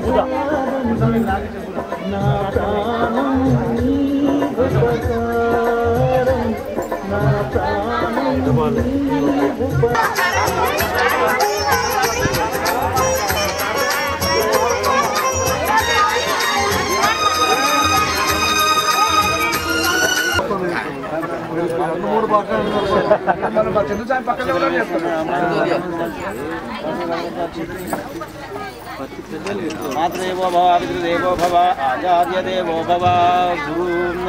부자. मातृदेवो भव पितृदेवो भव आचार्यदेवो भव गुरुम्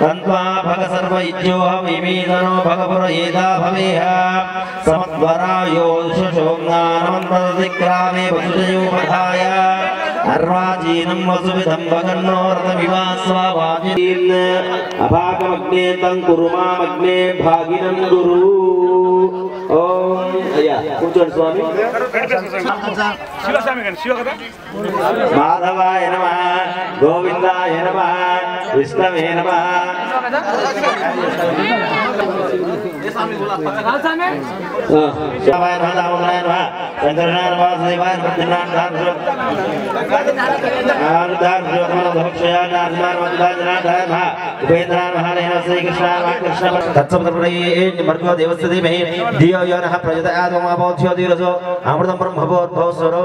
तन्त्वा भग सर्व इज्यो हविमीदनो भगपुर एदा भवेह। समद्वरायो शशोङ्गानमन्त्रदिक्रामे पधाया അർവാജീനം വസുവിധം വകന്നോർദ്ദവിവാസ്വാവാജീം അഭാഗമഗ്നേ തം കുറുമാമഗ്നേ ഭാഗിനം ഗുരു ഓം അയ്യാ കുറിച്ചോട് സ്വാമി മാധവായ നമ ഗോവിന്ദായ നമ വിഷ്ണവേ നമ शिवाय नमः रामाय नमः वेंकटनाय नमः शिवाय पद्मनाभ नाम सुरत आनंदार सुरत मन धक्षया नारायण वंदनाय नमः उपेन्द्राय नमः नमः श्री कृष्णाय नमः कृष्ण तत्सव प्रये भर्गव देवस्य धीमहि धियो यो नः प्रजोदयात् मम अभवत्यो धीरसो अमृतं परं भवोद्भवसरो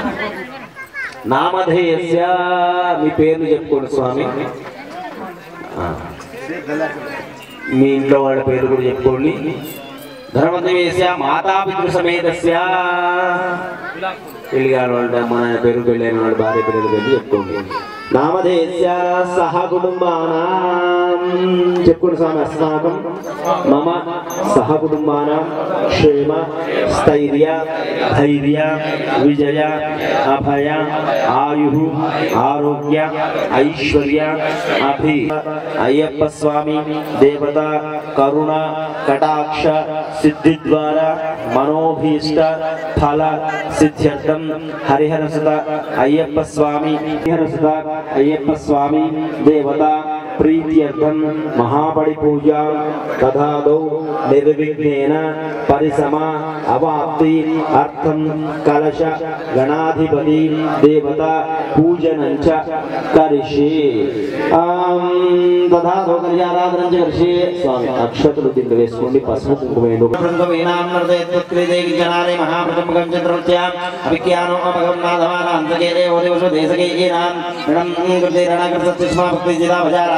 నామధేయస్య. మీ పేర్లు చెప్పుకోండి స్వామి. మీ ఇంట్లో వాళ్ళ పేరు కూడా చెప్పుకోండి. ధర్మదేశ మాతాపితృ సమేతస్య పెళ్ళి కాని వాళ్ళ మన పేరు పెళ్ళైన వాళ్ళ భార్య పిల్లలు వెళ్ళి చెప్పుకోండి. నామధేయస్య సహ కుటుంబానాం. చెప్పుకోండి స్వామి అస్మాకం మమ సహ కుటుంబానాం క్షేమ స్థైర్య ధైర్య విజయ అభయ ఆయు ఆరోగ్య ఐశ్వర్య అభి. అయ్యప్ప స్వామి దేవత కరుణ కటాక్ష సిద్ధి ద్వారా మనోభీష్ట ఫల సిద్ధ్యర్థం హరిహరసుత అయ్యప్ప స్వామి హరిహరసుత సుత అయ్యప్ప స్వామి प्रीत्यर्थम महापरिपूजा तथा दो निर्विघ्नेन परिसमा अवाप्ति। अर्थम कलश गणाधिपति देवता पूजन च करिष्ये। तथा दो कल्याणादनं च करिष्ये। स्वामी अक्षतरुदिन प्रवेशकुंडि पस्म कुंकुमेनु प्रसंगवेनां नर्दयत्वत्रिदे जनारे महाप्रथमकं चन्द्रवत्याम् अभिज्ञानो अमगं नाधवानान्तकेरे ओदेवसु देशके येनां रणं कृते रणकृतस्य स्मा भक्तिजिदा भजारा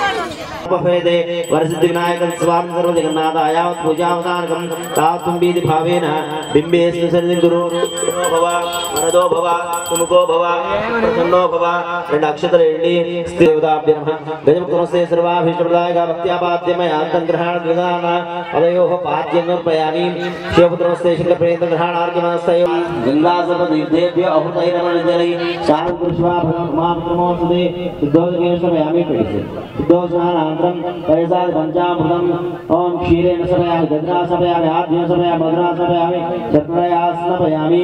మీద అసలు ఉపభేదే వరసిద్ధి వినాయక స్వామి సర్వ జగన్నాథాయ పూజావతారకం తాత్తుంబీది భావేన బింబే శ్రీ గురు భవ వరదో భవ సుముఖో భవ ప్రసన్నో భవ రెండు అక్షతలు ఎండి స్థిరదాభ్య నమ గజముక్తమస్తే సర్వాభీష్టప్రదాయక భక్త్యాపాద్యమయ అంతర్గ్రహణ విధాన పదయో పాద్యం నిర్పయామి శివపుత్రమస్తే శుక్లప్రేంద్ర గ్రహణార్ఘ్యమస్తయ గంగా సర్వదీర్ఘేభ్య అహృతైరమణిజలై శారం పురుషవా भद्रम परिषद पंचामृतम। ओम क्षीरे नसभयाय सभया सभयाय सभया आद्य सभया मधुरा सभया चक्रया स्नपयामी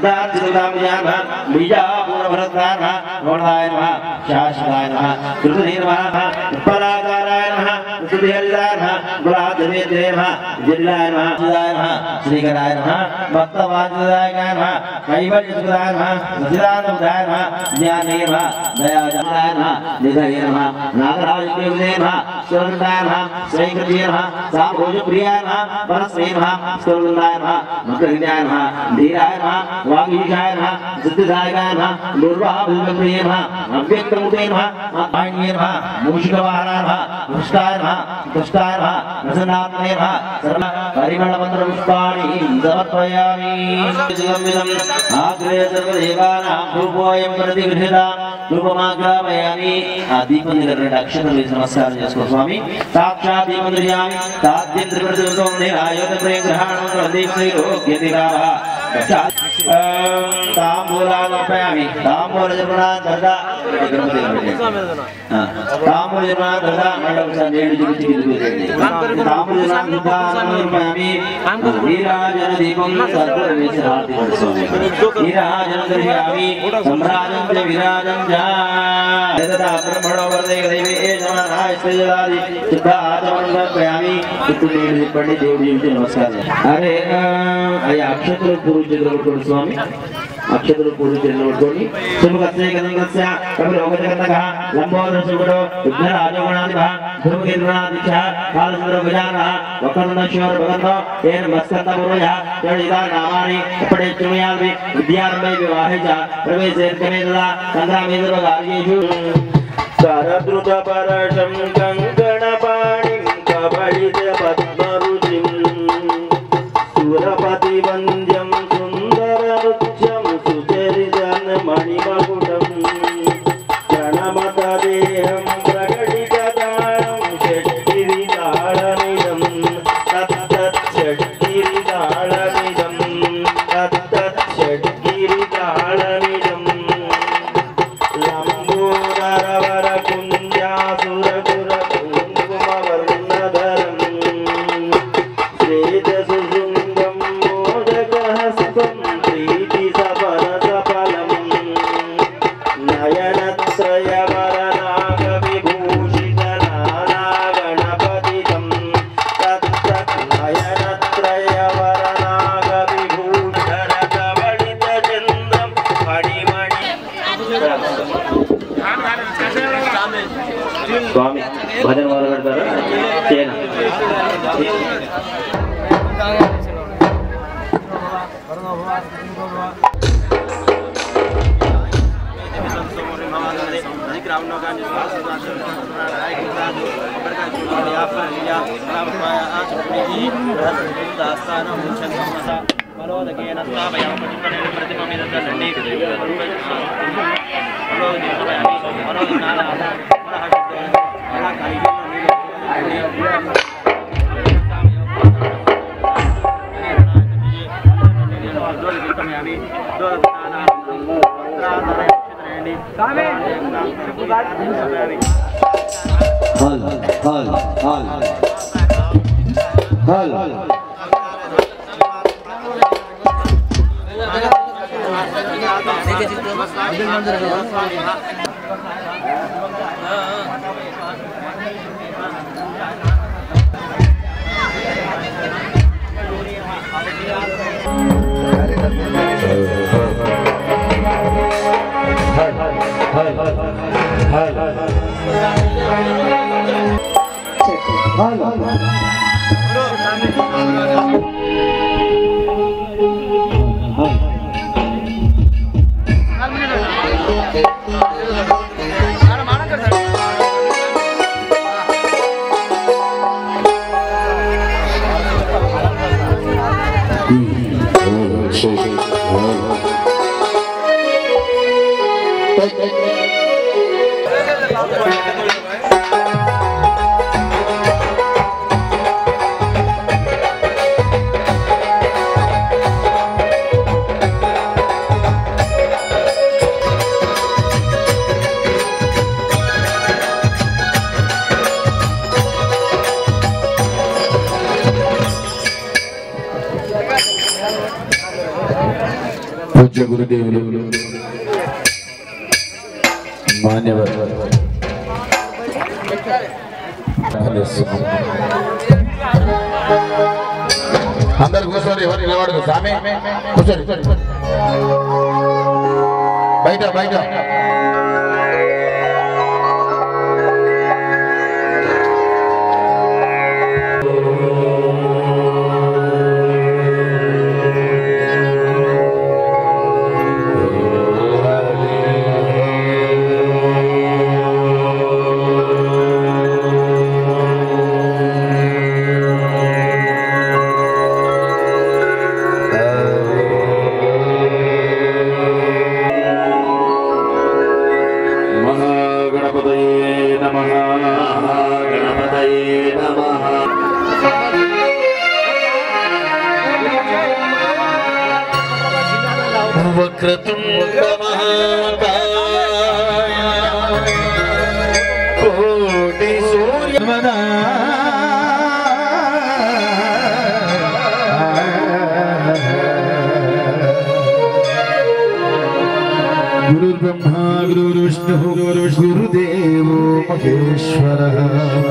శాశ్వతాయ నమ కృతధీ నమ ఉత్పలాకారాయ నమ సుధీర్దాయ నమ గులాధవేంద్రే నమ జిల్లాయ నమ సిద్ధాయ నమ శ్రీకరాయ నమ భక్తవాంఛదాయ నమ కైవల్యసుదాయ నమ సచిదానందాయ నమ జ్ఞానే నమ దయాజాయ నమ నిధయే నమ నాగరాజదేవదే నమ స్వర్గదాయ నమ శ్రీకృతియే నమ సాభోజప్రియాయ నమ పరస్మే నమ స్వర్గదాయ నమ మకరిణాయ నమ ధీరాయ నమ వాగీశాయ నమ సిద్ధిదాయకాయ నమ దుర్వాభిప్రియ నమ అవ్యక్తముదే నమ ఆత్మాన్యే నమ మూషికవాహనాయ నమ పుష్టాయ నమ పుష్టాయ నమ రసనాత్మనే నమ సర్వ పరిమళమంత్ర పుష్పాణి సమర్పయామి ఆగ్రే సర్వదేవానాం రూపోయం ప్రతిగృహీత రూపమాగ్రామయామి ఆ దీపం దగ్గర రెండు అక్షరం వేసి నమస్కారం చేసుకో స్వామి సాక్షాత్ దీపం దృశ్యామి తాద్యం త్రిప్రతితో నిరాయోగ ప్రేమ గ్రహణం దీపయోగ్యతి రావ తాంబూల తాంబూల చూపించి గిరిపోయింది తాంబూల జపనా దుర్గాపయామి నీరాజన దీపం సర్వవేశ స్వామి నీరాజన దర్శయామి సంభ్రాజం చ విరాజం చ యదా బ్రహ్మణో వరదే దేవే జమనాయ శ్రీజలాది సిద్ధ ఆచమనపయామి ఇప్పుడు నేను చెప్పండి దేవుడి జీవితం నమస్కారం అరే అయ్యా అక్షతులు పూర్వ చంద్రుడు స్వామి అక్షతులు పూర్వ చంద్రుడు సుముఖస్య కదంగస్య కవిలోకజగతః లంబోదరసుగుడు విఘ్నరాజగుణాధిప ధ్రువగిరినాదిచ కాలచంద్ర విజానః వకర్ణశ్వర భగంతో ఏన మస్కంద పూర్వయ జడిదా నామాని ఇప్పటి చుమయాల్వి విద్యారంభై వివాహే చ ప్రవేశేర్కమే తదా సంగ్రామేంద్ర కార్యేషు శరదృత పరశం కంకణపాణిం పూజ్య గురుదేవులు మాన్యవర్ అందరు కూర్చోండి ఎవరు నిలబడదు సామి కూర్చోండి బయట బయట कोटि सूर्य मदा गुरुर्ब्रह्मा गुरुर्विष्णुः गुरुर्देवो महेश्वरः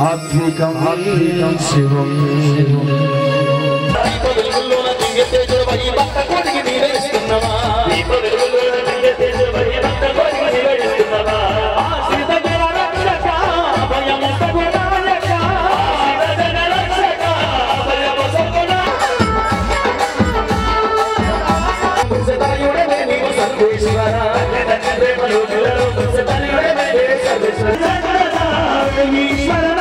సాత్వికం శివం శివం ఈశ్వర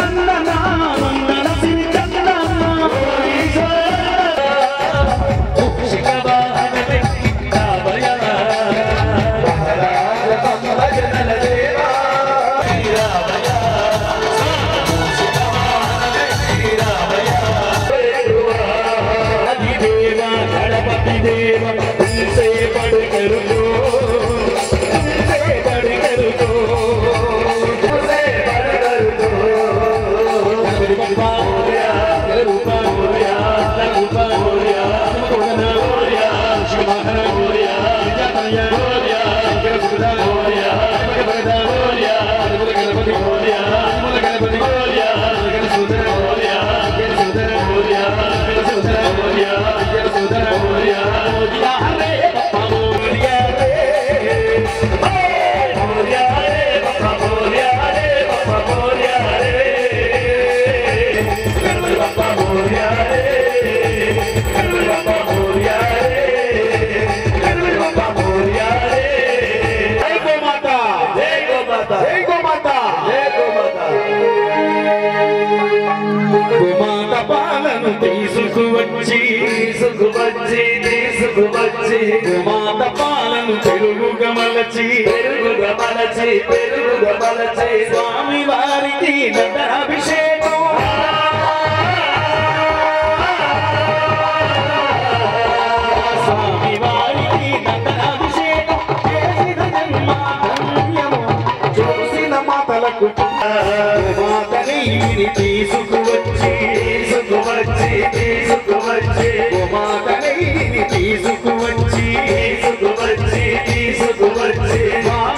తీసుకువచ్చి తీసుకువచ్చి తీసుకువచ్చి మాత పాలను పెరుగుగా మలచి పెరుగుగా మలచి పెరుగుగా మలచి. స్వామి వారికి దండాభిషేకం స్వామి వారికి దండాభిషేకం చేసిన జన్మ ధన్యము చూసిన మాతలకు మాతని తీసుకువచ్చి తీసుకువచ్చి తీసుకువచ్చి మాతని తీసుకువచ్చి తీసుకువచ్చి తీసుకువచ్చి స్వామి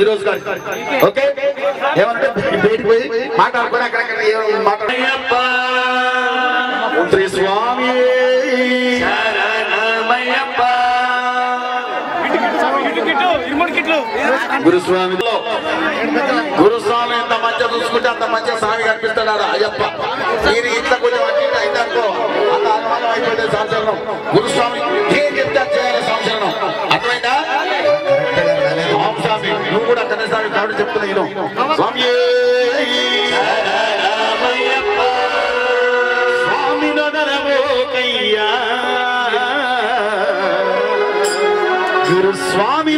ఈ రోజు ఓకే? ఏమంటే పోయి మాట్లాడుకొని స్వామి. గురుస్వామి. గురుస్వామి ఎంత మంచిగా చూసుకుంటే అంత మంచిగా స్వామి కనిపిస్తున్నాడు? అయ్యప్ప. మీరు ఇట్లా కొంచెం అట్లా అయితే అనుకో అంత అనుమానం అయిపోయింది సంచలనం. గురుస్వామి ఏం చెప్తే చేయాలి సంచలనం? అర్థమైందా? నువ్వు కూడా కనసాగు కాబట్టి చెప్తున్నా స్వామి స్వామి నొదలబోకయ్యా గురు స్వామి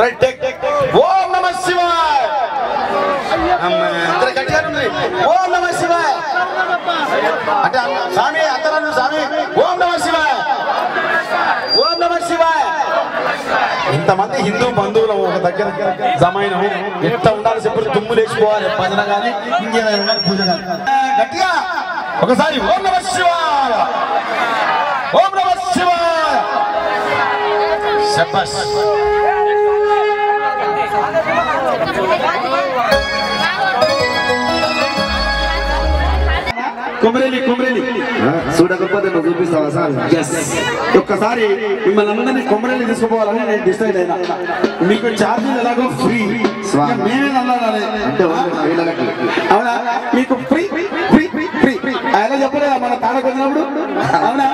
రైట్ టేక్ ఓం నమ శివాయ అమ్మ అందరూ గట్టిగా ఓం నమ శివాయ అంటే స్వామి అందరూ అన్నారు, స్వామి. ఓం నమ శివాయ ఓం నమ శివాయ ఇంతమంది హిందూ బంధువులు ఒక దగ్గర జమైన ఎంత ఉండాలి చెప్పి తుమ్ము లేచిపోవాలి. భజన కానీ ఇంకేమైనా పూజ కానీ గట్టిగా. ఒకసారి ఓం నమ శివాయ ఓం నమ శివాయ శబాష్. కొమరేలి కొమరేలి. చూడకపోతే నువ్వు చూపిస్తావా సార్? ఒక్కసారి మిమ్మల్ని అందరినీ కొమరేలి తీసుకుపోవాలని నేను డిసైడ్ అయినా. మీకు ఛార్జీలు ఎలాగో ఫ్రీ. స్వామి. మేమే అవునా? మీకు ఫ్రీ ఫ్రీ ఫ్రీ ఫ్రీ. ఎలా చెప్పలేదా మన తాడకు వచ్చినప్పుడు? అవునా?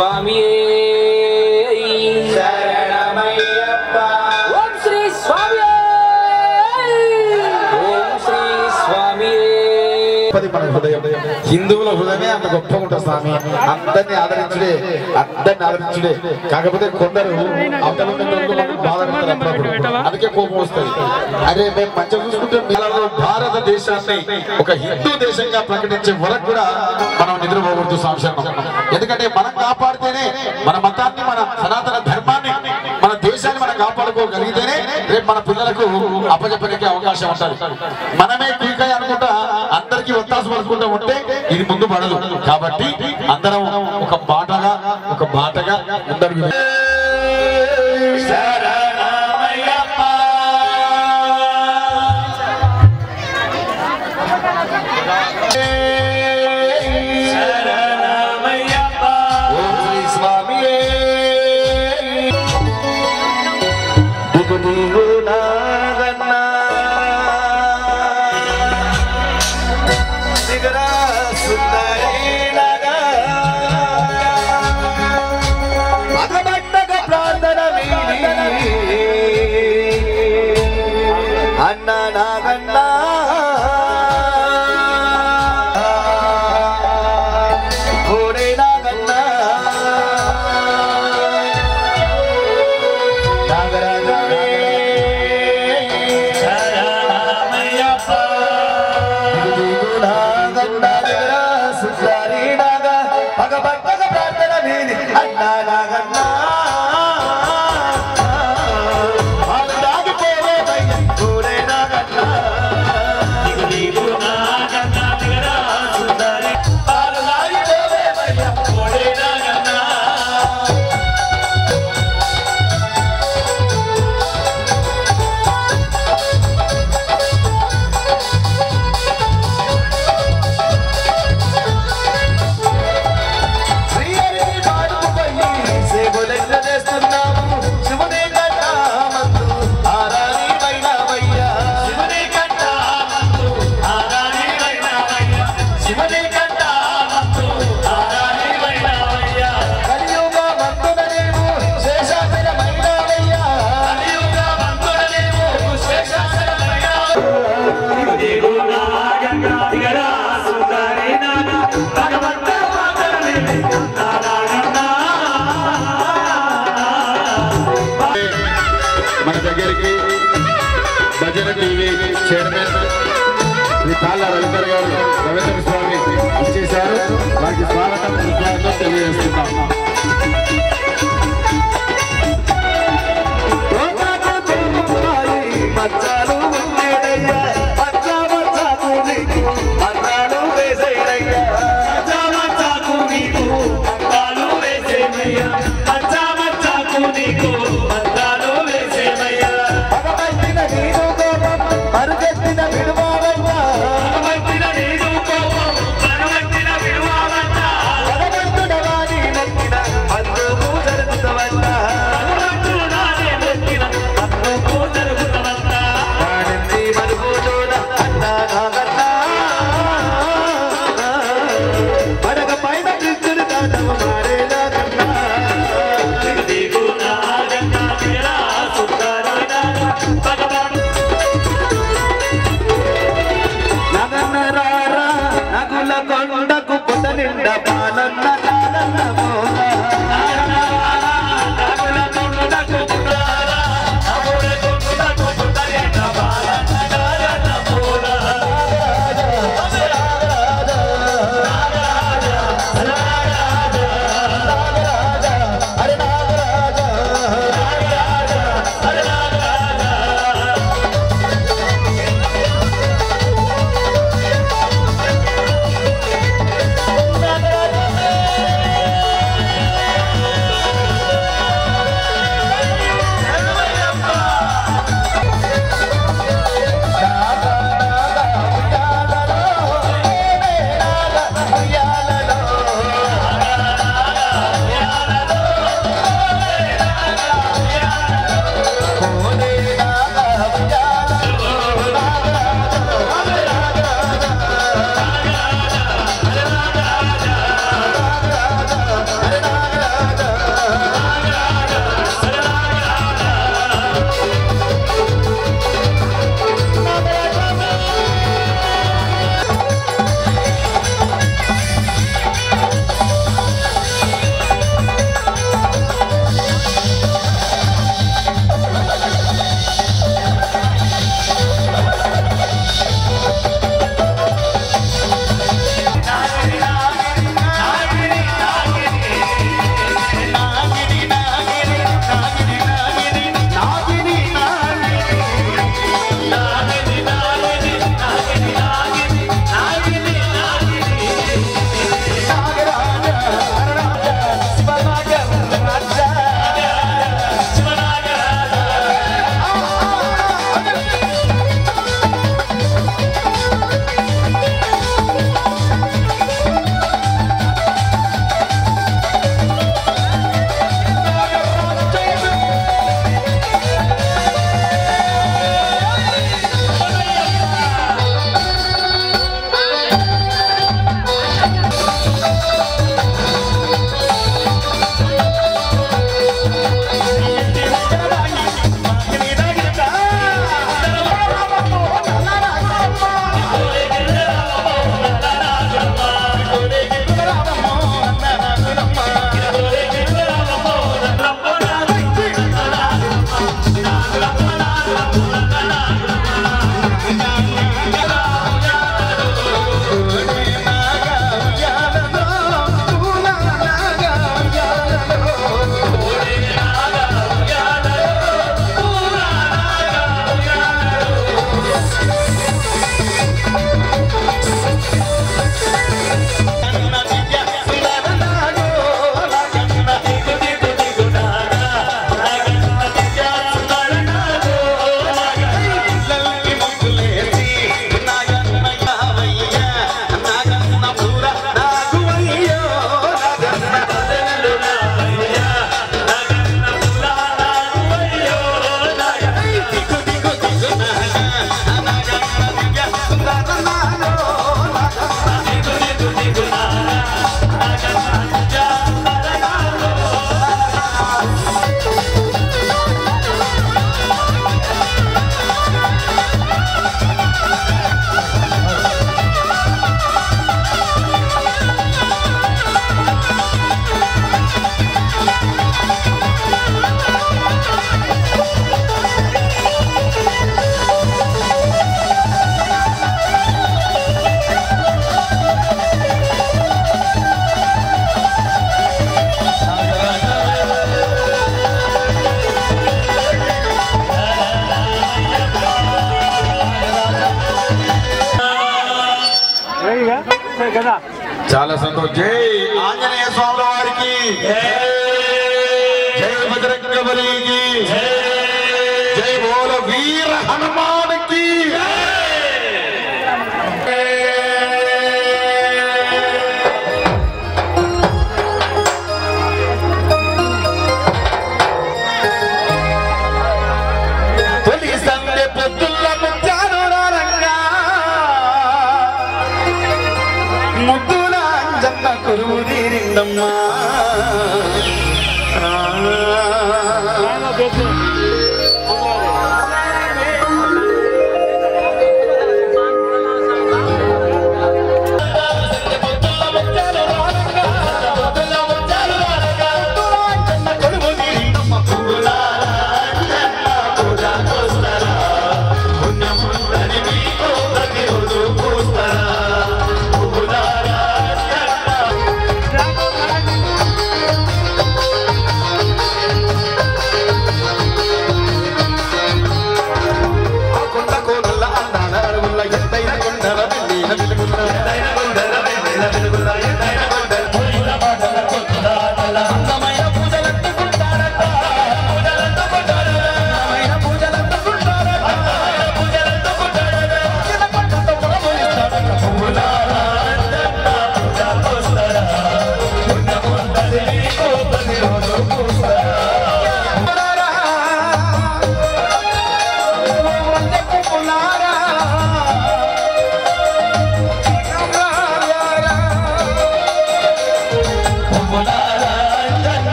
阿弥耶。హిందువుల హృదయమే అంత గొప్పగా ఉంటుంది స్వామి. అందరినీ ఆదరించుడే అందరినీ ఆదరించుడే. కాకపోతే కొందరు అందుకే కోపం వస్తుంది. అదే మేము మంచిగా చూసుకుంటే భారతదేశాన్ని ఒక హిందూ దేశంగా ప్రకటించే వరకు కూడా మనం నిద్రపోకూడదు సంశయం ఎందుకంటే మనం కాపాడితేనే మన మతాన్ని మన సనాతన ధర్మ దేశాన్ని మనం కాపాడుకోగలిగితేనే రేపు మన పిల్లలకు అప్పచెప్పడానికి అవకాశం ఉంటుంది మనమే పీకాయ అనుకుంటా అందరికీ ఒత్తాసు పడుకుంటా ఉంటే ఇది ముందు పడదు. కాబట్టి అందరం ఒక బాటగా ఒక బాటగా అందరు చైర్మన్ శ్రీ తాళ్ళ రవీందర్ గారు రవీంద్ర స్వామి ఇచ్చేశారు వారికి స్వాగతం తెలియజేస్తున్నాం. ముద్దుల జన్న కురువు తీరిందమ్మా.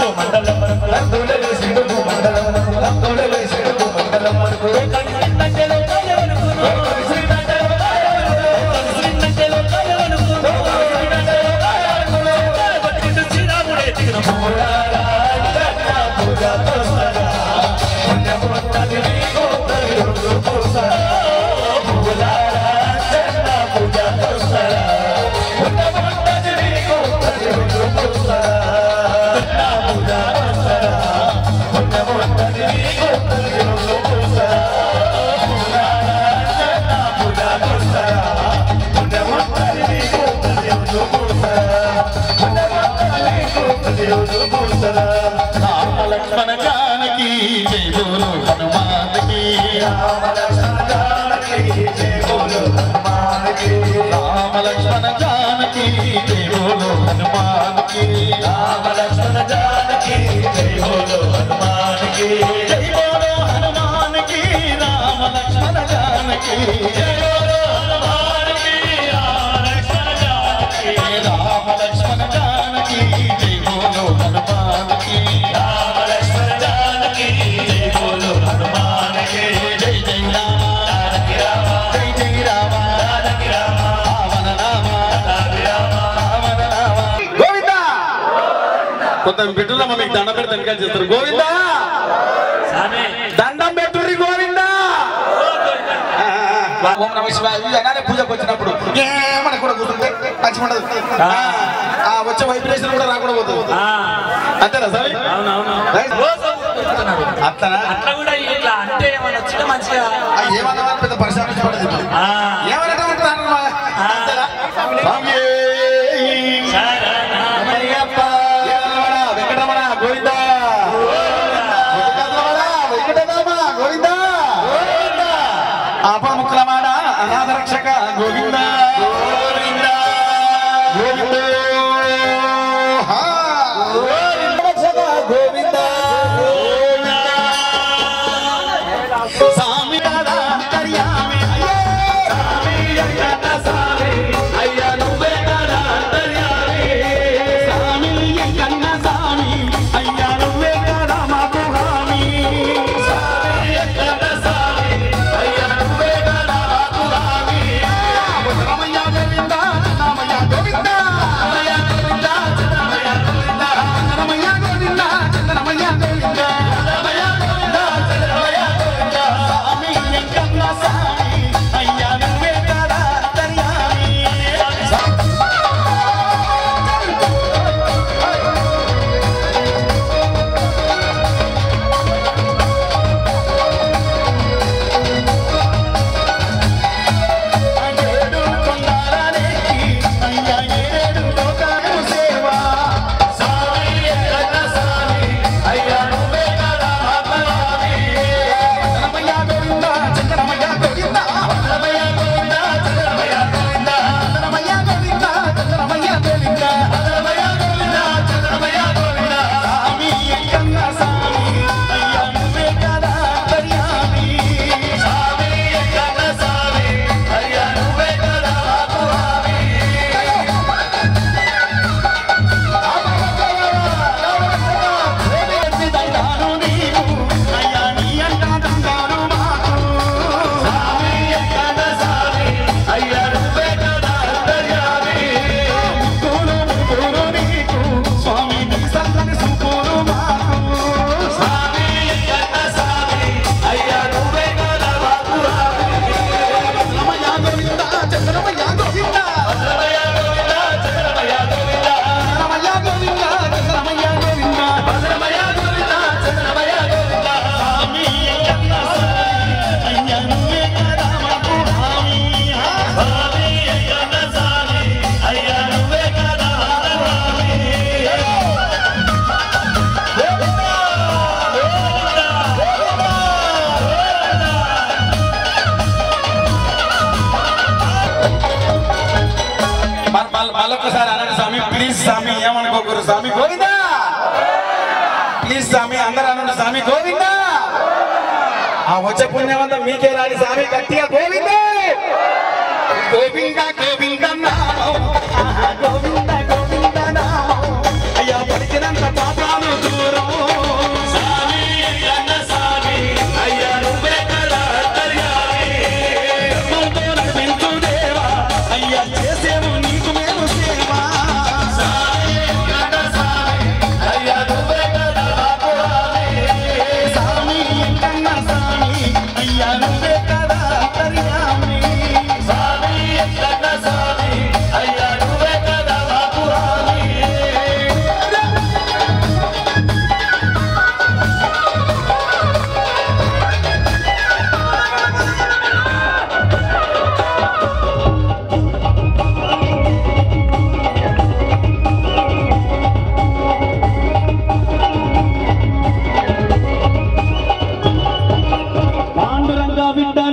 ಮಂಡಲ राम लक्ष्मण जान जय बोलो हनुमान की। हनुमान की राम लक्ष्मण जान जय बोलो हनुमान की राम लक्ष्मण जान की राम लक्ष्मण जान जय बोलो हनुमान की। కొంత బిడ్డలమ్మ మీకు దండం పెట్టి తనిఖీలు చేస్తారు? గోవిందా? దండం పెట్టుర్రి గోవిందా? ఓం నమ శివాయ. పూజకు వచ్చినప్పుడు మనకు కూడా కూర్చుంటే మంచి ఉండదు ఆ వచ్చే వైబ్రేషన్ కూడా రాకుండా పోతుంది అంతేనా సార్ అట్లా అట్లా కూడా ఇట్లా అంటే ఏమన్నా వచ్చిన మంచిగా ఏమన్నా పెద్ద పరిశ్రమ ఏమన్నా ఉంటుంది అంతేనా? పాపముఖులమాడ అనాథరక్షక గోవిందా? vida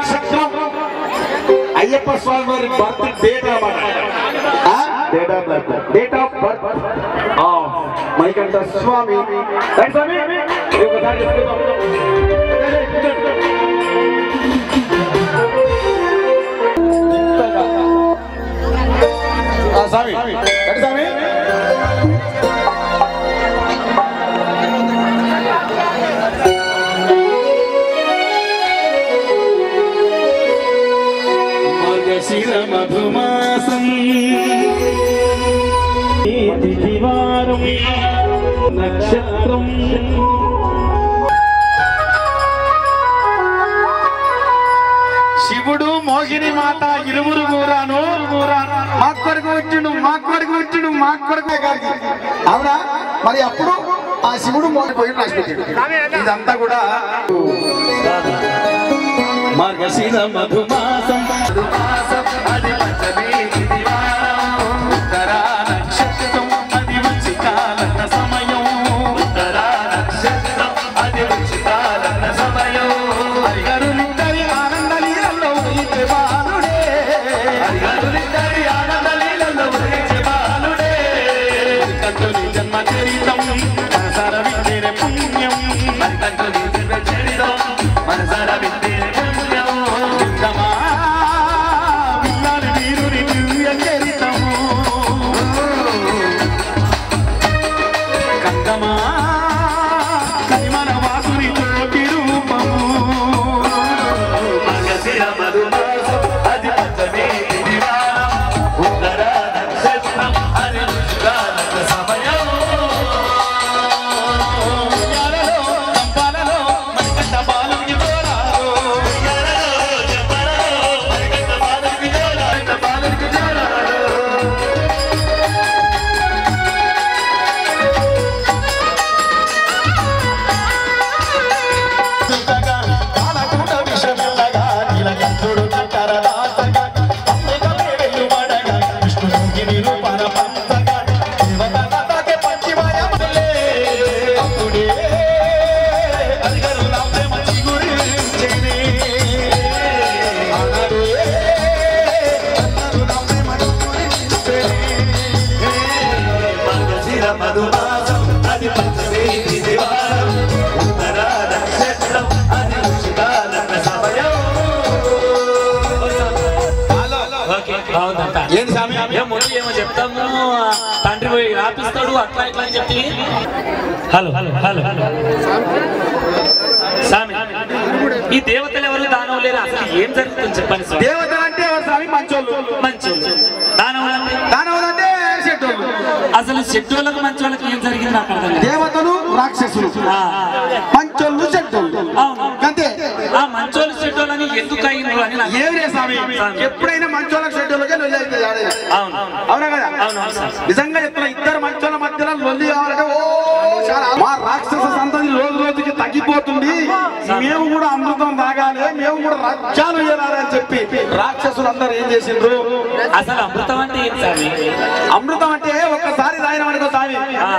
నక్షత్రం అయ్యప్ప స్వామి వారి birth date date of birth date of birth Manikanta Swami Swami Swami Swami శిల మధుమాసం తిథివారం నక్షత్రం. శివుడు మోహిని మాత ఇరువురు కూరాను. మాకొరకు వచ్చిండు మాకొరకు వచ్చిండు గారికి. అవునా? మరి అప్పుడు ఆ శివుడు మోహిని పోయి ఇదంతా కూడా మగశిర మధుమాసం. మధుమాసం అది పంచమే దివారం? ఉత్తరా హలో హలో హలో. స్వామి ఈ దేవతలు ఎవరు? దానవులు లేరు? అసలు ఏం జరుగుతుంది చెప్పండి దేవతలు అంటే ఎవరు స్వామి? మంచోళ్ళు. మంచి దానవులు అంటే? దానవులు అంటే అసలు చెట్టులకు మంచి వాళ్ళకి ఏం జరిగింది నాకు. దేవతలు రాక్షసులు. మంచోళ్ళు అవును. అంతే ఆ మంచోళ్ళు ఎందుకు అని ఏమిరే స్వామి. ఎప్పుడైనా మంచోళ్ళకి చెట్టోళ్ళకే లొల్లి అవుతుంది ఆడే. అవును. కదా? నిజంగా చెప్తున్నా ఇద్దరు మంచోళ్ళ మధ్యలో లొల్లి కావాలంటే ఓ మా రాక్షస సంతతి రోజు రోజుకి తగ్గిపోతుంది. మేము కూడా అమృతం తాగాలి మేము కూడా రాజ్యాలు చేయాలి అని చెప్పి రాక్షసులు అందరూ ఏం చేసిండ్రు? అసలు అమృతం అంటే అమృతం అంటే ఒక్కసారి తాగిన వాడికి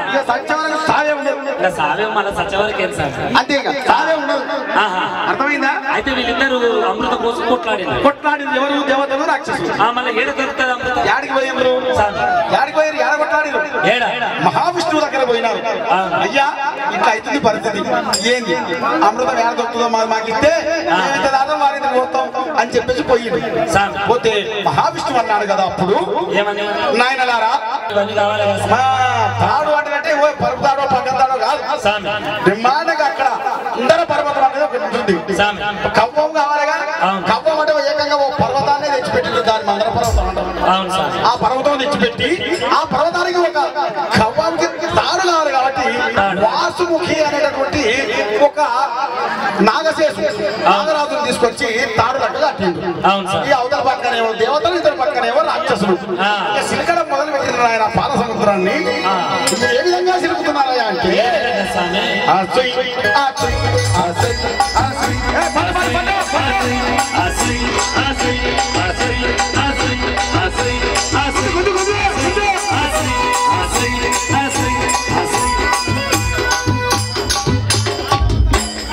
ఇక సత్యవరకు సావే ఉండదు ఇంకా సావే మళ్ళీ సత్యవరకు ఏం సార్ అంతే ఇక సావే ఉండదు. ఆహా. అర్థమైందా? అయితే వీళ్ళిద్దరు అమృతం కోసం కొట్లాడినారు కొట్లాడింది ఎవరు? దేవతలు రాక్షసులు. ఆ, మళ్ళీ ఏడ దొరుకుతుంది అమృతం? యాడికి స్వామి యాడికి కొట్లాడిరు ఏడ? మహావిష్ణువు దగ్గర పోయినారు. అయ్యా ఇట్లా అవుతుంది పరిస్థితి. ఏంది? అమృతం ఏడ దొరుకుతుందో మాది మాకు ఇస్తే దాదాపు వారిని పోతాం అని చెప్పేసి స్వామి. పోతే మహావిష్ణువు అన్నాడు కదా అప్పుడు నాయనలారా తాడు అంటే పరుపు తాడో పక్కన తాడో కాదు. బ్రహ్మాండంగా అక్కడ అందరూ పర్వతం అనేది ఒకటి ఉంటుంది కవ్వం కావాలిగా. కవ్వం అంటే ఏకంగా ఓ పర్వతాన్ని తెచ్చిపెట్టింది దాని మందర పర్వతం ఆ పర్వతం తెచ్చిపెట్టి ఆ పర్వతానికి ఒక కవ్వానికి తాడు కావాలి కాబట్టి వాసుముఖి అనేటటువంటి ఒక నాగశేషు నాగరాజును తీసుకొచ్చి తాడు కట్టగా అట్టిండు. ఈ అవతల పక్కనేమో దేవతలు ఇద్దరు పక్కనేమో రాక్షసులు. సిలకడం మొదలు పెట్టిన ఆయన పాల సముద్రాన్ని ఏ విధంగా అంటే గుద్దు. ఆశ్రీ ఆశ్రీ ఆశ్రీ ఆశ్రీ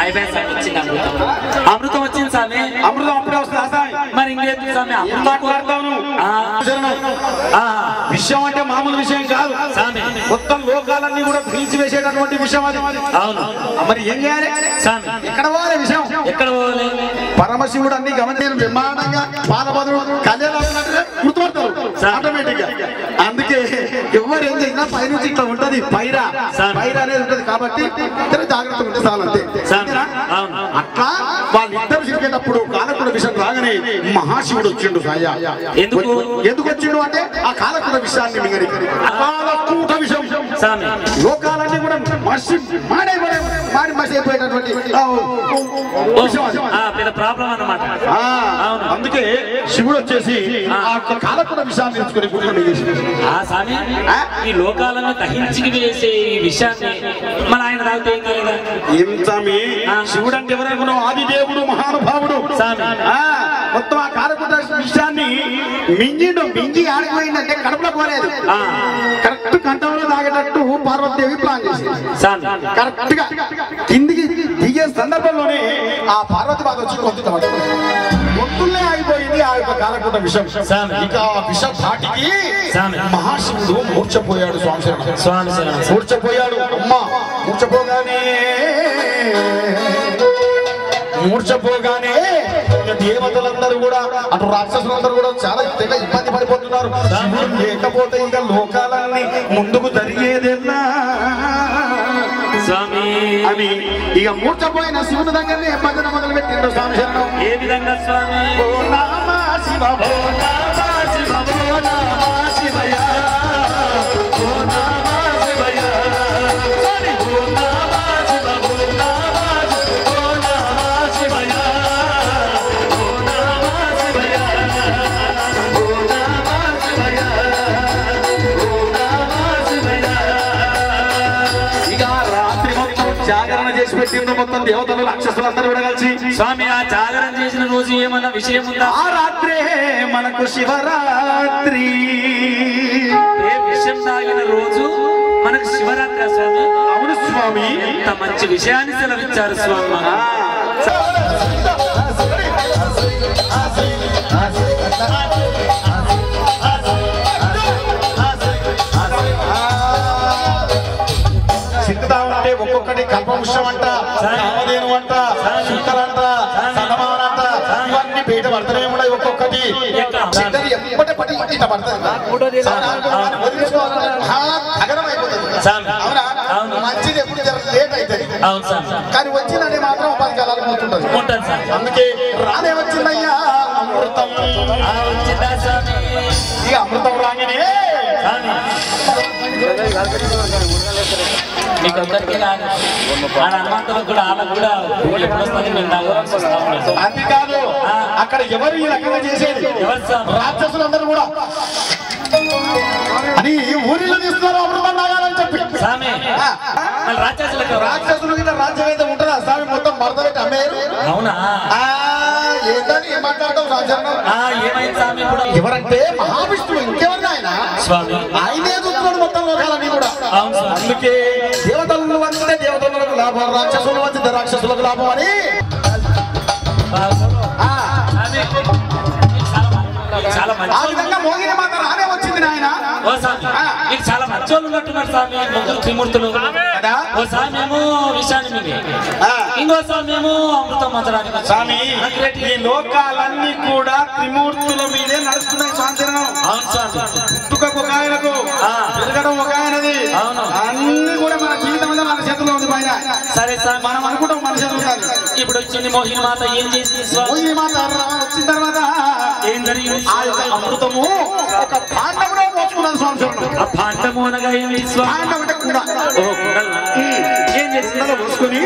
అయిపోయింది స్వామి. వచ్చింది అమృతం అమృతం వచ్చింది స్వామి. అమృతం అప్పుడే విషయం అంటే మామూలు విషయం కాదు. మొత్తం లోకాలన్నీ కూడా వేసేటటువంటి విషయం అది. అవును. మరి ఏం చేయాలి? ఎక్కడ పోవాలి విషయం? ఎక్కడ పోవాలి? పరమశివుడు అన్ని గమనించిన బ్రహ్మాండంగా పాదపదులు కళ్యాణం గుర్తుపడతారు. ఆటోమేటిక్గా. అందుకే ఎవరు ఏం చేసినా పైనుంచి ఇట్లా ఉంటది. పైరా. పైరా అనేది ఉంటది కాబట్టి ఇద్దరు జాగ్రత్త ఉంటే అట్లా వాళ్ళిద్దరు చిరికేటప్పుడు కాలకుడ విషయం రాగానే మహాశివుడు వచ్చిండు సాయ. ఎందుకు? ఎందుకు వచ్చిండు అంటే ఆ కాలకుడ విషయాన్ని మింగడి కాలకూట లోకాలన్నీ కూడా మసి మాడే మాడి మసి అయిపోయేటటువంటి ప్రాబ్లం అందుకే శివుడు వచ్చేసి ఆ. విషయాన్ని. ఆ స్వామి ఈ లోకాలను దహించి వేసే ఈ విషయాన్ని మన ఆయన ఏం శివుడు అంటే ఎవరనుకున్నావు ఆదిదేవుడు మహానుభావుడు? స్వామి. ఆ, మొత్తం ఆ కాలకుట విషయాన్ని మింగిండు మింగి ఆడిపోయిందంటే కడుపులో పోలేదు. కరెక్ట్ కంఠంలో తాగేటట్టు పార్వతీదేవి ప్లాన్ చేసింది. కరెక్ట్గా కిందికి దిగే సందర్భంలోనే ఆ పార్వతి బాధ వచ్చి గొంతు గొంతులే ఆగిపోయింది ఆ యొక్క కాలకూట విషం ఇక ఆ విషం ధాటికి మహాశివుడు మూర్చపోయాడు స్వామి. స్వామి. మూర్చపోయాడు అమ్మ మూర్చపోగానే మూర్చపోగానే ఇక దేవతలందరూ కూడా అటు రాక్షసులందరూ కూడా చాలా తెగ ఇబ్బంది పడిపోతున్నారు. శివుడు లేకపోతే ఇంకా లోకాలన్నీ ముందుకు స్వామి. అని ఇక మూర్చపోయిన శివుని దగ్గరనే భజన మొదలు పెట్టిండు స్వామి శరణం. ఏ విధంగా స్వామి? ఓ నామ శివ ఓ నామ శివ ఓ నామ పెట్టిండు మొత్తం దేవతలు రాక్షసులందరూ కూడా కలిసి స్వామి ఆ జాగరణ చేసిన రోజు ఏమన్నా విషయం ఉందా ఆ రాత్రే మనకు శివరాత్రి ఏ విషయం తాగిన రోజు మనకు శివరాత్రి స్వామి అవును స్వామి ఎంత మంచి విషయాన్ని సెలవిచ్చారు స్వామి మనకు. సిద్ధతా ఒక్కొక్కటి కల్పవృక్షం అంట కామధేను అంట శుద్ధలంట సన్నమానంట ఇవన్నీ బయట పడతానే ఉన్నాయి ఒక్కొక్కటి. ఎప్పటి పడి ఇట్ట పడుతుంది అగరం అయిపోతుంది స్వామి అవునా? అవును. మంచిది ఎప్పుడు లేట్ అవుతుంది కానీ వచ్చిందని మాత్రం పది కాలాలు పోతుంటది. అందుకే రానే వచ్చిందయ్యా అమృతం. ఇక అమృతం రాగానే మీకు అందరికీ రాదు ఆడ హనుమంతులకు కూడా వాళ్ళకు కూడా ఎప్పుడు వస్తుంది మేము తాగవలసి వస్తా ఉన్నాం. అంతేకాదు అక్కడ ఎవరు ఈ రకంగా చేసేది? ఎవరు? రాక్షసులందరూ కూడా. అని ఊరిలో తీసుకున్నారు అమృతం చెప్పి? స్వామి రాక్షసులకు రాక్షసులు గిట్ల రాజ్యం అయితే ఉంటుందా? స్వామి మొత్తం మరద పెట్టి అమ్మేరు? అవునా? ఆ, ఏంటని ఏం మాట్లాడతావు సంచలనం ఆ ఏమైంది స్వామి ఎవరంటే మహావిష్ణువు ఇంకెవరిని ఆయన స్వామి. ఆయనే చూస్తున్నాడు మొత్తం లోకాలన్నీ కూడా. అందుకే దేవతలను వంచితే దేవతలకు లాభం రాక్షసులు వంచితే రాక్షసులకు లాభం అని. ఆ, విధంగా మోగిని మాత రానే వచ్చింది నాయన. చాలా మంచి వాళ్ళు ఉన్నట్టున్నారు స్వామి. ముగ్గురు త్రిమూర్తులు. కదా? ఓ స్వామి ఏమో విషయాన్ని మింగి ఆ. ఇంకో స్వామి ఏమో అమృతం మంచడానికి. స్వామి ఈ లోకాలన్నీ కూడా త్రిమూర్తుల మీదే నడుస్తున్నాయి అవును స్వామి పుట్టుకకు ఒక ఆయనకు ఆ. పెరగడం ఒక ఆయనది. అన్ని కూడా మన జీవితం మీద మన చేతిలో ఉంది పైన సరే స్వామి మనం అనుకుంటాం మన చేతిలో ఇప్పుడు వచ్చింది మోహిని మాత ఏం చేసింది స్వామి మోగిని మాత వచ్చిన తర్వాత ఏం జరిగింది అమృతము ఒక పాండవులో పోసుకున్నది సంవత్సరం ఆ పాండము అనగా ఏమి స్వామి పాండవ అంటే కూడా ఓ? ఏం చేసింది కుండలో పోసుకొని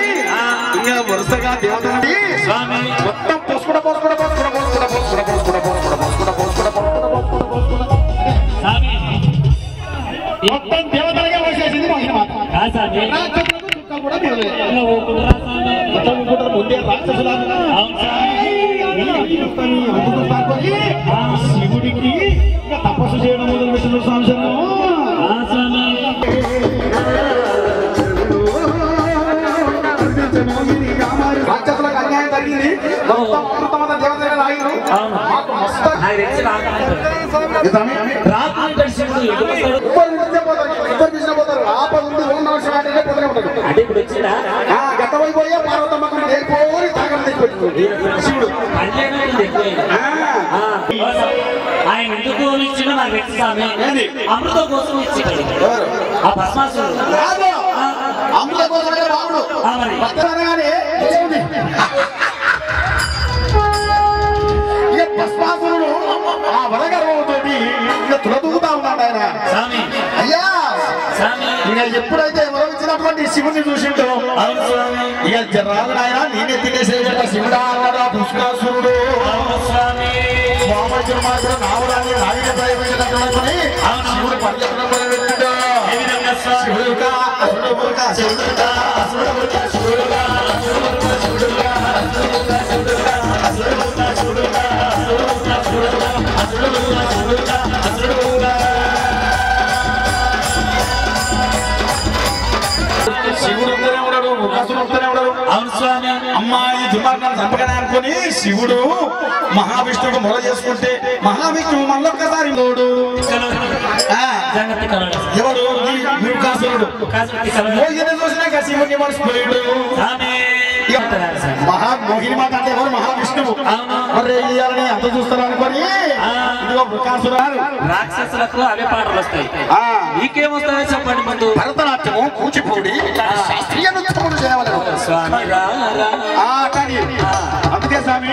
ఇంకా వరుసగా దేవతలని స్వామి మొత్తం పోసుకుడ పోసుకుడ పోసుకుడ పోసుకుడ పోసుకుడ పోసుకుడ పోసుకుడ పోసుకుడ పోసుకుడ పోసుకుడ పోసుకుడ స్వామి మొత్తం దేవతలుగా పోసేసింది మోహిని మాత కా స్వామి రాక్షసులకు చుక్కలు కూడా మిగలలేదు. ఇంకా ఓ కుండలా స్వామి మొత్తం కూడా ముందే రాక్షసులాగా అవును స్వామి మొత్తాన్ని అందుకు పాల్గొని శివుడికి ఇంకా తపస్సు చేయడం మొదలు పెట్టిన సంవత్సరం అంటే ఇప్పుడు వచ్చిన గతమైపోయా పార్వతమ్మకు నేర్పోని తాగడం తెచ్చిపెట్టుకోండి శివుడు ఆయన ఎందుకు ఇచ్చిన నా వ్యక్తి స్వామి అమృత కోసం ఇచ్చి ఆ భస్మాసుడు అమృత కోసం రాముడు పక్కన భస్మాసురుడు ఆ వరగర్వంతో ఇక తులతూగుతా ఉన్నాడు ఆయన. అయ్యా! ఇక ఎప్పుడైతే వరవించినటువంటి శివుని చూసిండో ఇక జరాలు ఆయన నేనే తినేసేదట శివుడా అన్నాడు ఆ భస్మాసురుడు స్వామి. స్వామి మాత్రం నావడాన్ని నాగిన ప్రయోగించినటువంటి శివుడు పర్యటన మొదలుపెట్టాడు విధంగా స్వామి శివుడుగా అసురుడుగా శివుడుగా అసురుడుగా శివుడుగా అసురుడుగా శివుడుగా అసురుడుగా శివుడుగా అసురుడుగా శివుడుగా అసురుడుగా శివుడుగా అసురుడుగా శివుడుగా ఉపాసనతోనే ఉండరు అవును స్వామి. అమ్మాయి దుర్మార్గాన్ని చంపకనే అనుకుని శివుడు మహావిష్ణువుకు మొర చేసుకుంటే మహావిష్ణువు మళ్ళొక్కసారి మూడు ఎవడు ఉపాసుడు చూసినాక శివుడిని మనసుపోయాడు మహా మోహిని మాట అంటే ఎవరు? మహావిష్ణువు. మరి ఇవ్వాలని అంత చూస్తారు అనుకోని వృకాసురాలు రాక్షసులకు అవే పాటలు వస్తాయి. ఆ, నీకేమొస్తాయో చెప్పండి ముందు. భరతనాట్యము కూచిపూడి శాస్త్రీయ నృత్యములు చేయవలను. స్వామి అందుకే స్వామి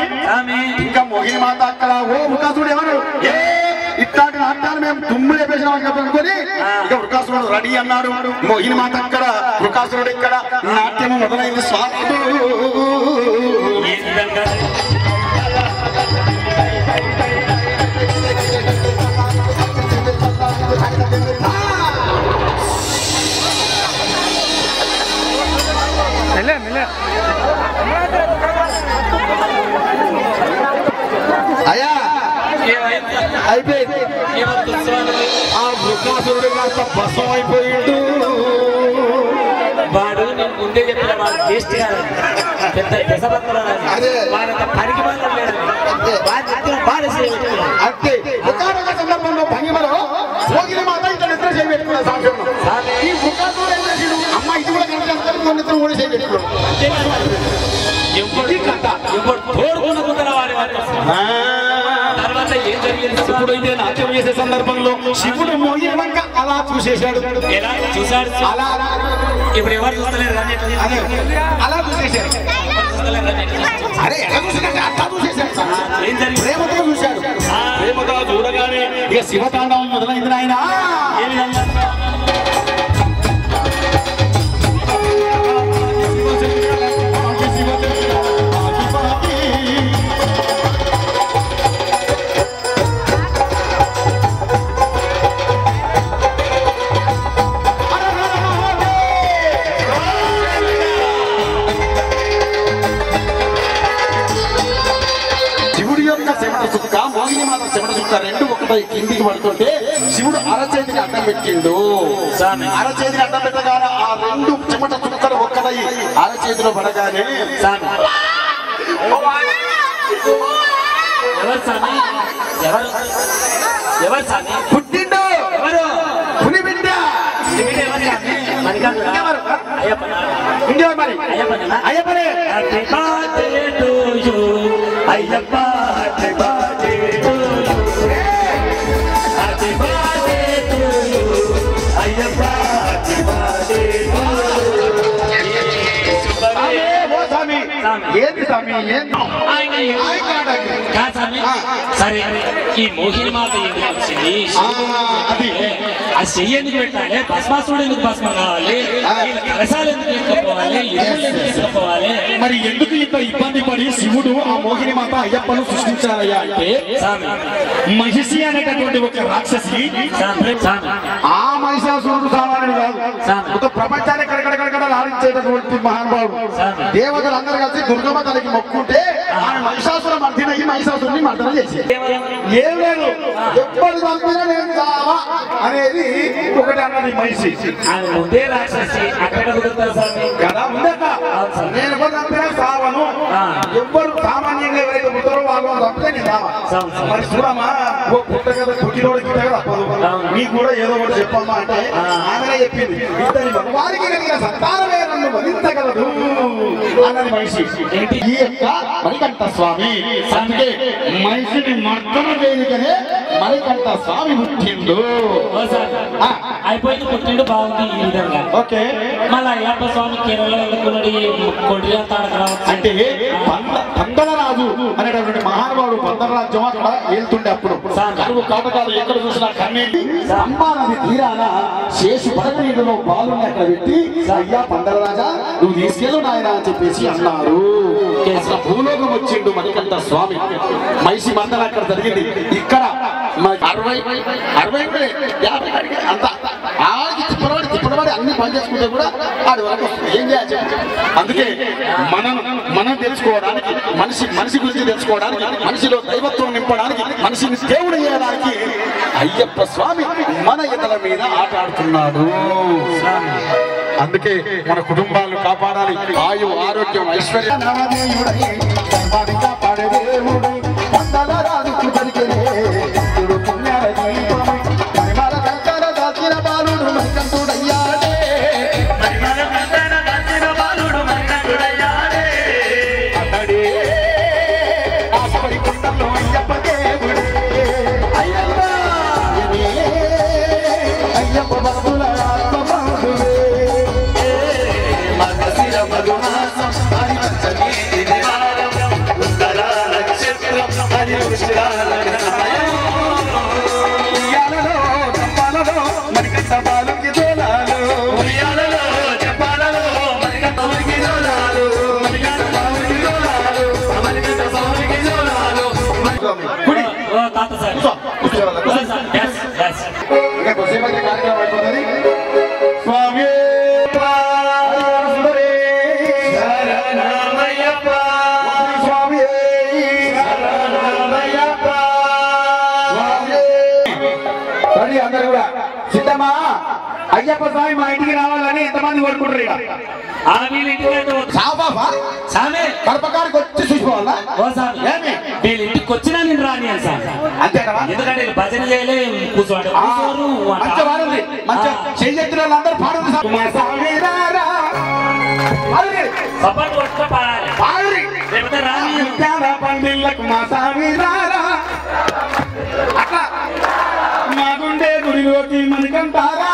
ఇంకా మోహిని మాత అక్కడ ఓ వృకాసుడు ఎవరు? ఇట్లాంటి నాట్యాలు మేము తుమ్ము లేపేసిన అనుకొని ఇక వృకాసుడు రెడీ అన్నాడు. మోహిని మాత అక్కడ వృకాసురుడు ఇక్కడ నాట్యము మొదలైంది స్వామి. అయ్యా! స్వామి ఆ కాస్త భస్మం అయిపోయిండు వాడు నేను ముందే చెప్పిన వాడు టేస్ట్ కాదు పెద్ద. వాడంత పనికి మాత్రం లేదు వాడి చేయబెట్టుకున్నాడు అంతే. సందర్భంలో భంగిమలో మోగిని మాత ఈ ఏం చేసిండు? అమ్మ ఇది కూడా తర్వాత ఏం జరిగింది? ఇప్పుడు ఇదే నాట్యం చేసే సందర్భంలో శివుడు మోగిన వంక అలా చూసేశాడు. ఎలా చూశాడు? అలా ఇప్పుడు ఎవరు చూస్తలేరు? కానీ అదే అలా చూసేశాడు? అరే ఎలా చూసాడంటే అట్లా చూసేశాడు. ప్రేమతో చూశాడు. ప్రేమతో చూడగానే ఇక శివతాండవం మొదలైంది ఆయన ఏ విధంగా? చుక్క రెండు ఒకటై కిందికి పడుతుంటే శివుడు అరచేతిని అడ్డం పెట్టిండు. స్వామి. అరచేతిని అడ్డం పెట్టగానే ఆ రెండు చెమట చుక్కలు ఒక్కటై అరచేతిలో పడగానే ఎవరు పుట్టిండు. పులి బిడ్డ మరి? అయ్యప్పనే. you. అయ్యప్ప ఏంది స్వామి ఏంది ఆయన ఆయన కాదండి. కాదు స్వామి. సరే ఈ మోహిని మాత ఎందుకు వచ్చింది అది. ఆ చెయ్యి ఎందుకు పెట్టాలి భస్మాసుడు ఎందుకు భస్మం కావాలి ఈ కలశాలు ఎందుకు ఎత్తుకోవాలి ఎరువులు ఎందుకు ఎత్తుకోవాలి మరి ఎందుకు ఇంత ఇబ్బంది పడి శివుడు ఆ మోహిని మాత అయ్యప్పను సృష్టించారయ్యా అంటే స్వామి మహిషి అనేటటువంటి ఒక రాక్షసి స్వామి స్వామి ఆ మహిషాసురుడు సామాన్యుడు కాదు స్వామి. ఒక ప్రపంచాన్ని కడకడకడకడ ఆడించేటటువంటి మహానుభావుడు. స్వామి. దేవతలందరూ కలిసి దుర్గమ్మ తల్లికి మొక్కుంటే ఆమె మహిషాసుర మర్దిన ఈ మహిషాసురుని మర్దన చేసి ఏం లేదు ఎప్పుడు చంపినా నేను చావా అనేది ఒకటి అన్నది ఆయన స్వామి. కదా ఉందట. నేను ఎవరు చంపినా. ఎవ్వరు సామాన్యంగా ఎవరైతే పుట్టారో వాళ్ళు చంపితే నేను. మరి చూడమ్మా ఓ పుట్ట కదా పుట్టినోడు గిట్ట కదా తప్పదు. నీకు కూడా ఏదో ఒకటి చెప్పమ్మా అంటే ఆ. ఆమెనే చెప్పింది ఇద్దరి వారికి కలిగిన సంతానమే నన్ను వధించగలదు అన్నది మనిషి ఏంటి? ఈ యొక్క మణికంఠ స్వామి అందుకే మనిషిని మర్దన వేదికనే మణికంఠ స్వామి పుట్టిండు. అయిపోయింది పుట్టిండు బాగుంది ఈ విధంగా ఓకే మళ్ళీ అయ్యప్ప స్వామి కేరళ వెళ్ళకున్నాడు కొడిగా తాడక అంటే పంద పందల రాజు అనేటటువంటి మహానుభావుడు పందల రాజ్యం అక్కడ వెళ్తుండే అప్పుడు. కరువు కాటకాలు ఎక్కడ చూసినా కన్నీటి అంబా నది తీరాన శేషు పడక నీటిలో బాలుని అక్కడ పెట్టి అయ్యా పందల రాజా నువ్వు తీసుకెళ్ళు నాయన అని చెప్పేసి అన్నారు. భూలోకం వచ్చిండు మణికంఠ స్వామి. మైసి మందల అక్కడ జరిగింది. ఇక్కడ అరవై అరవై యాభై అంత ఆడికి తిప్పలవాడి తిప్పలవాడి అన్ని పని చేసుకుంటే కూడా ఆడి వరకు ఏం చేయాలి? అందుకే మనం మనం తెలుసుకోవడానికి మనిషి మనిషి గురించి తెలుసుకోవడానికి మనిషిలో దైవత్వం నింపడానికి మనిషిని దేవుడు చేయడానికి అయ్యప్ప స్వామి మన ఇతల మీద ఆట ఆడుతున్నాడు అందుకే మన కుటుంబాలను కాపాడాలి. ఆయు ఆరోగ్యం ఐశ్వర్యం. ఓ అయ్యప్ప స్వామి మా ఇంటికి రావాలని ఎంతమంది కోరుకుంటారు ఇక? సామే. కడపకాడికి వచ్చి చూసుకోవాలా ఓ సామి. ఏమి? వీళ్ళ ఇంటికి వచ్చినా నేను రాని అని సార్ అంతేనా ఎందుకంటే వీళ్ళు భజన చేయలే కూర్చోండి ఆ, కూర్చోరు మంచి వాడుంది మంచి చెయ్యెత్తిన వాళ్ళందరూ పాడుంది సార్. మా స్వామి రారా. పాడురి. సపోర్ట్ కొట్టుకో పాడాలి. పాడురి. లేకపోతే రాని ముత్యాల పందిళ్ళకు మా స్వామి రారా. అట్లా. మా గుండె గుడిలోకి మణికంటారా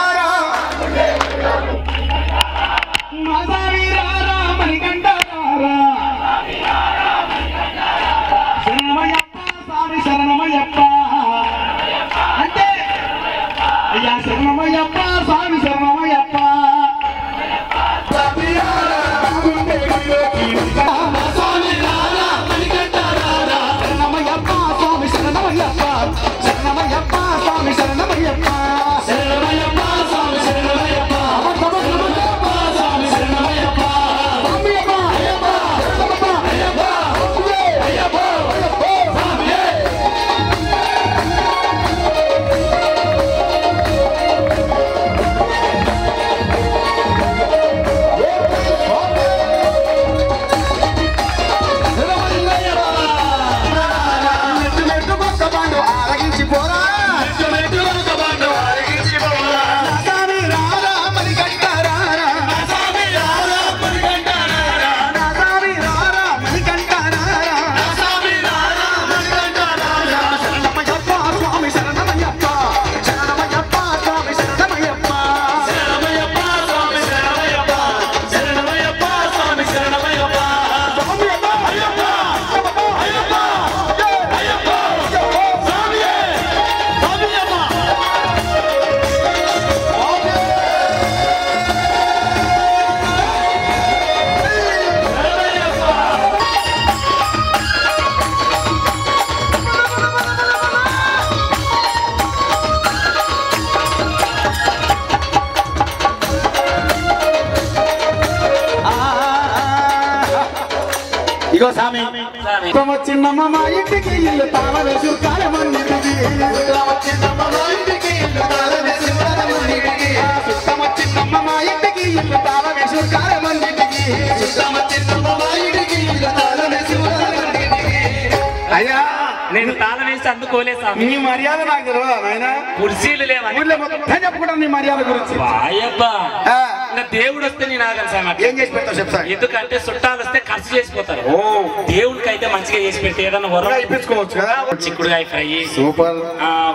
వేసి అందుకోలే స్వామి. నీ మర్యాద నాకు తెలియదా నాయన? కుర్చీలు లేవని మొత్తం చెప్పుకుంటాను నీ మర్యాద గురించి. అయ్యబ్బా ఆ, ఇంకా దేవుడు వస్తే నేను ఆగను సార్. ఏం చేసి పెడతావు చెప్తా ఎందుకంటే చుట్టాలు వస్తే ఖర్చు చేసిపోతారు. ఓ. దేవుడికి అయితే మంచిగా చేసి పెడితే ఏదన్నా వరం ఇప్పించుకోవచ్చు కదా? చిక్కుడుకాయ ఫ్రై సూపర్.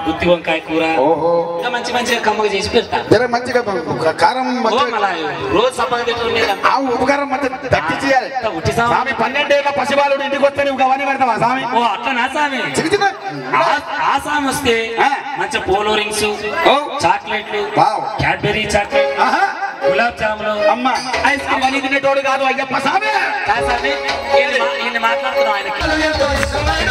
గుత్తి వంకాయ కూర. ఓహో. ఇంకా మంచి మంచిగా కమ్మగా చేసి పెడతా. జర మంచిగా కారం రోజు ఉపకారం దట్టి చేయాలి. స్వామి పన్నెండేళ్ళ పసిబాలుడు ఇంటికి వస్తే నువ్వు అవన్నీ పెడతావా స్వామి? ఓ అట్లా నా సామి చిన్న చిన్న ఆ- సామి వస్తే. మంచి పోలో రింగ్స్. చాక్లెట్లు. Cadbury chocolate. గులాబ్ జాములు అమ్మ ఐస్ క్రీమ్ అని తినేటోడు కాదు అయ్యప్ప స్వామి కాదు స్వామి ఈయన మా- ఈయన మాట్లాడుతున్నాం ఆయనకి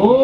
ஓ